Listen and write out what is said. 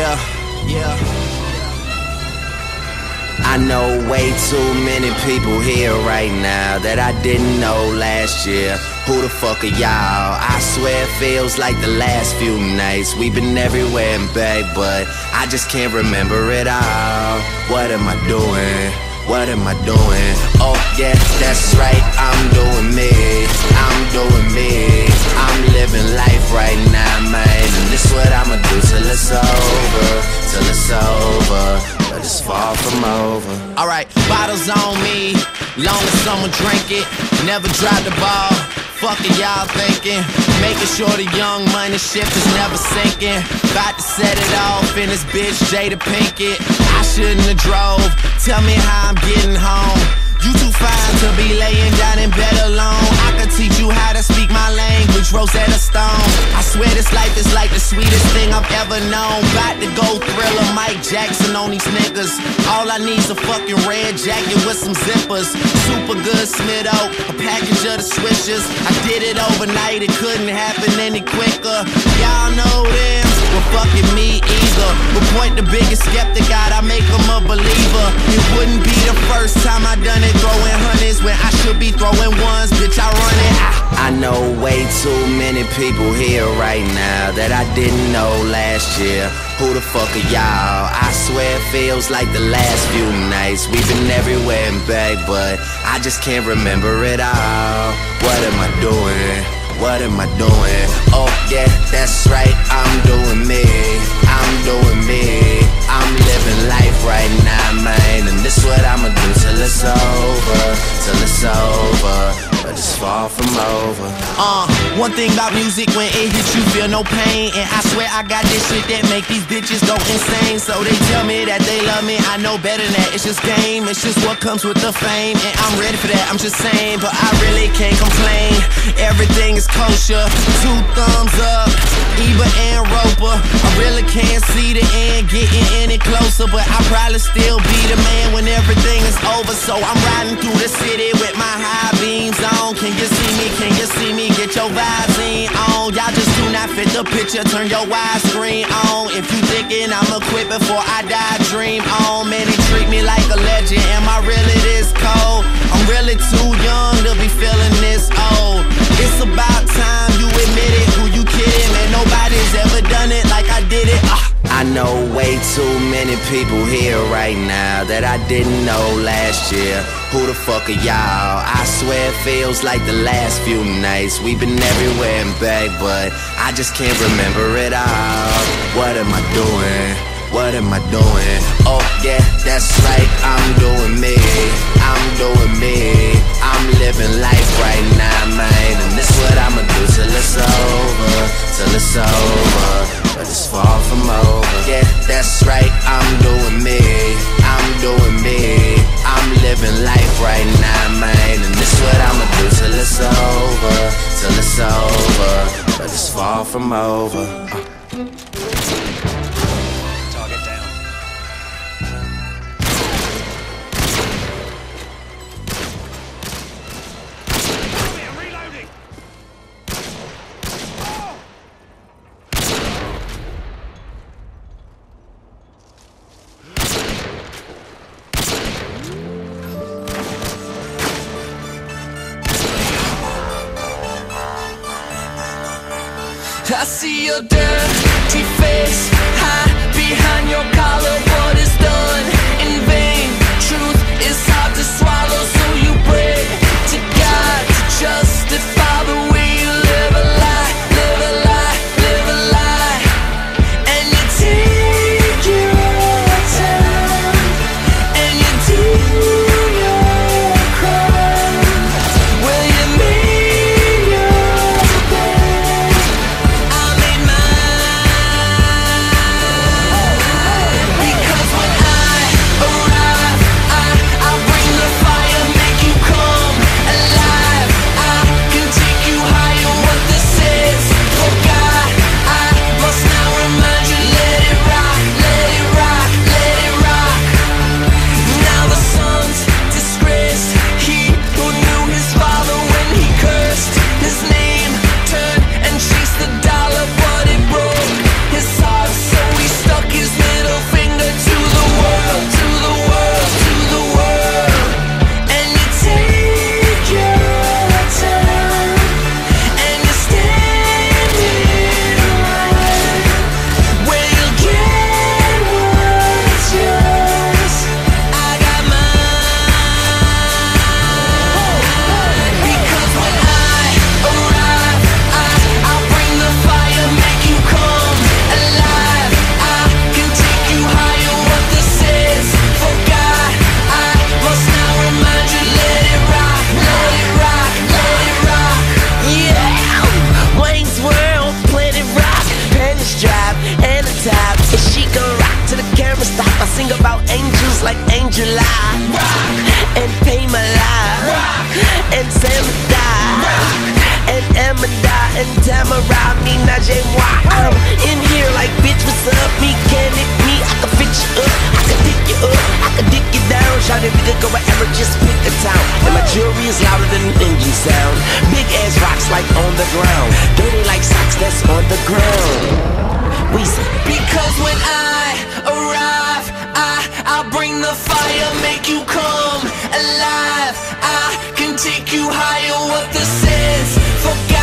Yeah, yeah. I know way too many people here right now that I didn't know last year. Who the fuck are y'all? I swear it feels like the last few nights we've been everywhere and back, but I just can't remember it all. What am I doing? What am I doing? Oh yeah, that's right, I'm doing me. I'm doing me. I'm living life right Drink it. Never drop the ball. Fuck it, y'all thinking. Making sure the young money shift is never sinking. About to set it off in this bitch, Jada Pinkett. I shouldn't have drove. Tell me how I'm getting home. You too fine to be laying down in bed alone. I could teach you how to speak my language, Rosetta Stone. Swear this life is like the sweetest thing I've ever known. About to go thriller Mike Jackson on these niggas. All I need's a fucking red jacket with some zippers. Super good Smitto, a package of the swishers. I did it overnight, it couldn't happen any quicker. Y'all know them, well fucking me either. But point the biggest skeptic out, I make a believer. It wouldn't be the first time I done it, throwing hundreds when I should be throwing ones. Bitch, I run it. Ah. I know way too many people here right now that I didn't know last year. Who the fuck are y'all? I swear it feels like the last few nights. We've been everywhere and back, but I just can't remember it all. What am I doing? What am I doing? Oh yeah, that's right, I'm doing me. I'm doing me. I'm living life right now, man. And this what I'ma do till it's over. Till it's over. But it's far from over. Uh, one thing about music, when it hits you, feel no pain. And I swear I got this shit that make these bitches go insane. So they tell me that they love me, I know better than that. It's just game, it's just what comes with the fame. And I'm ready for that, I'm just saying, but I really can't complain. Everything is kosher, two thumbs up, Eva and Roper. Really can't see the end getting any closer, but I'll probably still be the man when everything is over. So I'm riding through the city with my high beams on. Can you see me? Can you see me? Get your vibes in on. Y'all just do not fit the picture. Turn your widescreen on. If you thinking I'ma quit before I die, dream on. Man, they treat me like a legend. Am I really this cold? I'm really too young to be feeling this old. It's about people here right now that I didn't know last year. Who the fuck are y'all? I swear it feels like the last few nights. We've been everywhere and back, but I just can't remember it all. What am I doing? What am I doing? Oh yeah, that's right, I'm doing me. I'm doing me. I'm living life right now, man. And this what I'ma do till it's over. Till it's over. But it's far from over. Yeah, that's right, I'm doing me. I'm doing me. I'm living life right now, man. And this what I'ma do till it's over. Till it's over. But it's far from over. Your dirty face grow. Because when I arrive, I, I'll bring the fire, make you come alive. I can take you higher, what the stairs Forget